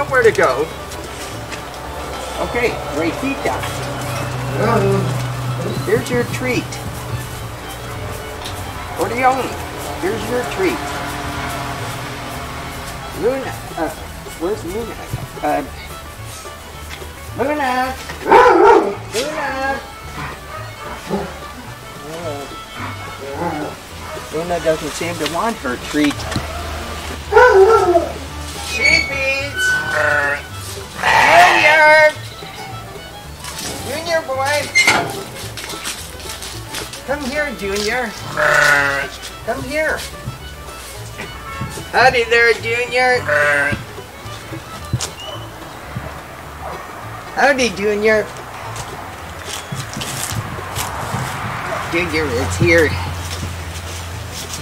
Come on, you know where to go. Okay, Rafita. Here's your treat. Orion, here's your treat. Luna, uh, where's Luna? Uh, Luna! Luna! Luna doesn't seem to want her treat. Come here, Junior. Come here. Howdy there, Junior. Howdy, Junior. Junior is here.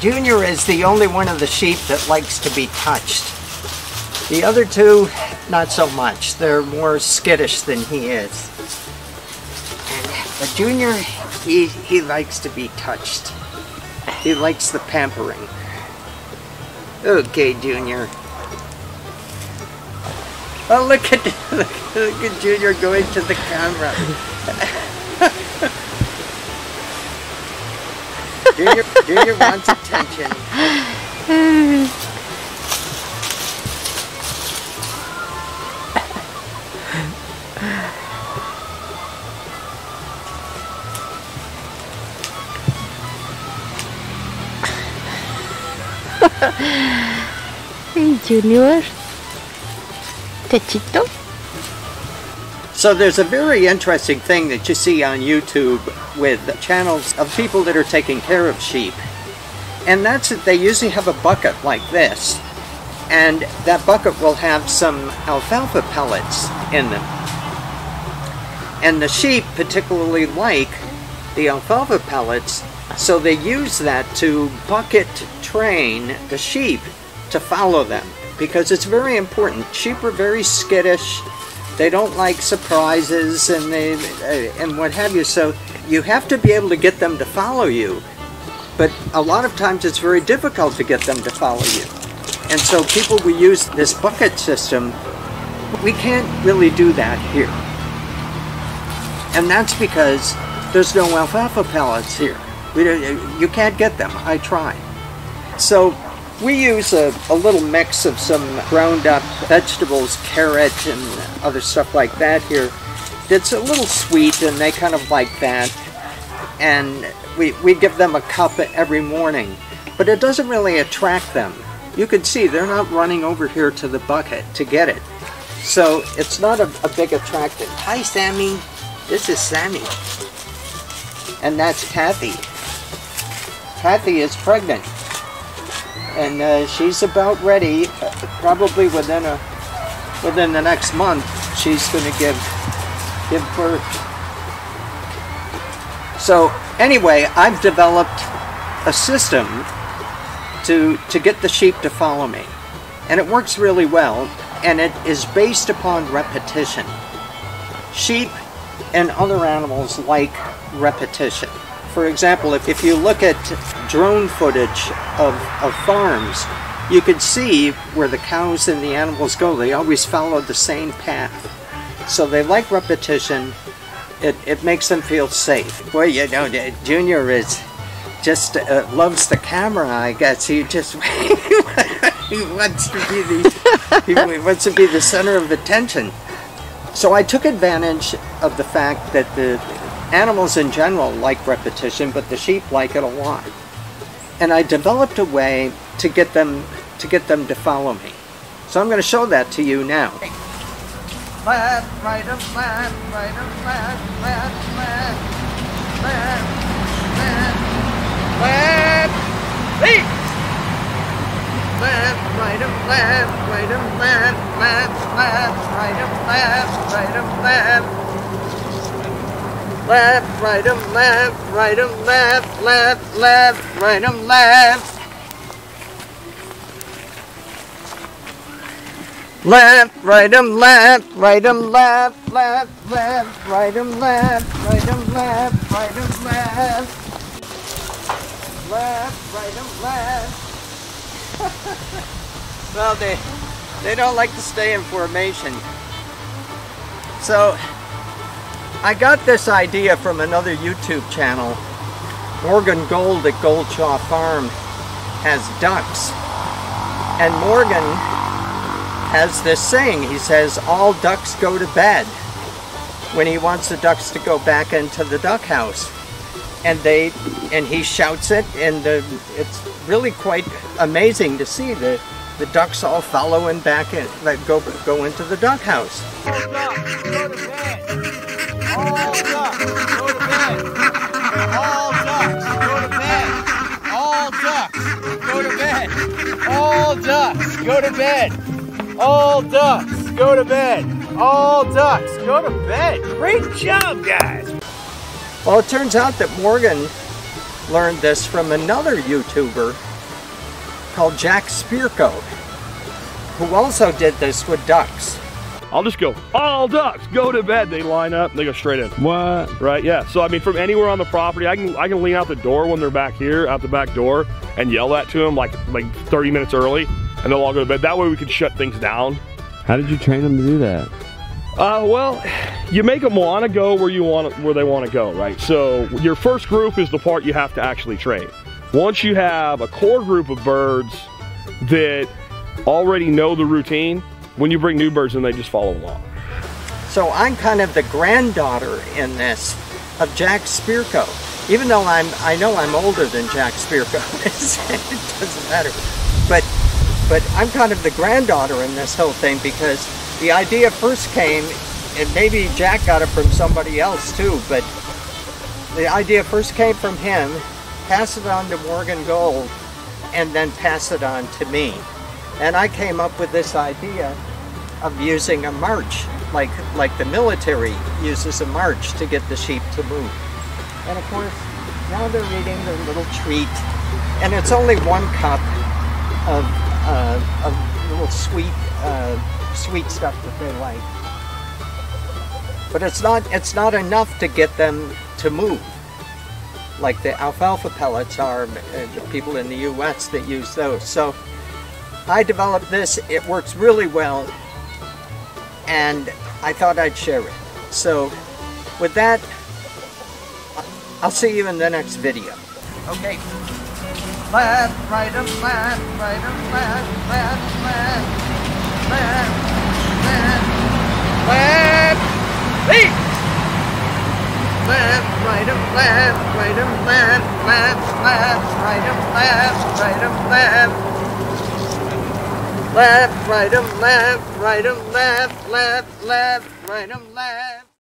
Junior is the only one of the sheep that likes to be touched. The other two, not so much. They're more skittish than he is. And, but Junior, he, he likes to be touched. He likes the pampering. Okay, Junior. Oh, look at look, look at Junior going to the camera. Junior, Junior wants attention. Junior. Techito. So there's a very interesting thing that you see on YouTube with channels of people that are taking care of sheep. And that's that they usually have a bucket like this. And that bucket will have some alfalfa pellets in them. And the sheep particularly like the alfalfa pellets, so they use that to bucket train the sheep to follow them because it's very important. Sheep are very skittish. They don't like surprises and they uh, and what have you. So you have to be able to get them to follow you. But a lot of times it's very difficult to get them to follow you. And so people will use this bucket system. We can't really do that here. And that's because there's no alfalfa pellets here. We you can't get them. I tried. So we use a, a little mix of some ground up vegetables, carrot, and other stuff like that here. It's a little sweet, and they kind of like that. And we, we give them a cup every morning. But it doesn't really attract them. You can see they're not running over here to the bucket to get it. So it's not a, a big attractant. Hi, Sammy. This is Sammy. And that's Kathy. Kathy is pregnant and uh, she's about ready. Probably within a within the next month, she's going to give give birth. So anyway, I've developed a system to to get the sheep to follow me, and it works really well. And it is based upon repetition. Sheep and other animals like repetition. For example, if, if you look at drone footage of, of farms, you can see where the cows and the animals go. They always follow the same path. So they like repetition. It, it makes them feel safe. Boy, you know, Junior is just uh, loves the camera, I guess. He just he wants to be the he wants to be the center of attention. So I took advantage of the fact that the Animals in general like repetition, but the sheep like it a lot. And I developed a way to get them to get them to follow me. So I'm going to show that to you now. Right right right right right right. Left, right, um, left, right, um, left, left, left, right, um, left. Left, right 'em, left, right 'em, left, left, left, right 'em, left, right 'em, left, right 'em, left. Left, right 'em, left. well, they they don't like to stay in formation. So I got this idea from another YouTube channel. Morgan Gold at Gold Shaw Farm has ducks. And Morgan has this saying. He says, all ducks go to bed when he wants the ducks to go back into the duck house. And they, and he shouts it, and the, it's really quite amazing to see the, the ducks all following back in, like go, go into the duck house. Bed. All ducks, go to bed. All ducks, go to bed. All ducks, go to bed. Great job, guys. Well, it turns out that Morgan learned this from another YouTuber called Jack Spirko, who also did this with ducks. I'll just go, all ducks, go to bed. They line up, they go straight in. What? Right, yeah. So I mean, from anywhere on the property, I can I can lean out the door when they're back here, out the back door, and yell that to them like like 30 minutes early, and they'll all go to bed. That way we can shut things down. How did you train them to do that? Uh, well, you make them want to go where you want where they want to go, right? So your first group is the part you have to actually train. Once you have a core group of birds that already know the routine, when you bring new birds in, they just follow along. So I'm kind of the granddaughter in this of Jack Spirko. Even though I'm, I know I'm older than Jack Spirko, it doesn't matter. But, but I'm kind of the granddaughter in this whole thing because the idea first came, and maybe Jack got it from somebody else too, but the idea first came from him, pass it on to Morgan Gold, and then pass it on to me. And I came up with this idea of using a march, like like the military uses a march to get the sheep to move. And of course, now they're eating their little treat, and it's only one cup of uh, of little sweet uh, sweet stuff that they like. But it's not it's not enough to get them to move. Like the alfalfa pellets are, uh, the people in the U.S. that use those. So I developed this. It works really well and I thought I'd share it. So with that, I'll see you in the next video. Okay. Left, right, left, right, left, left, left, left, left, left! Left, right, left, right, left, left, left, right, left, right, left. Left, right left, right left, left, left, right left.